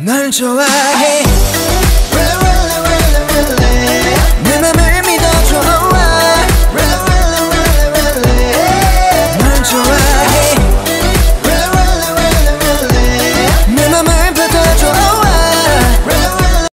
널 좋아해.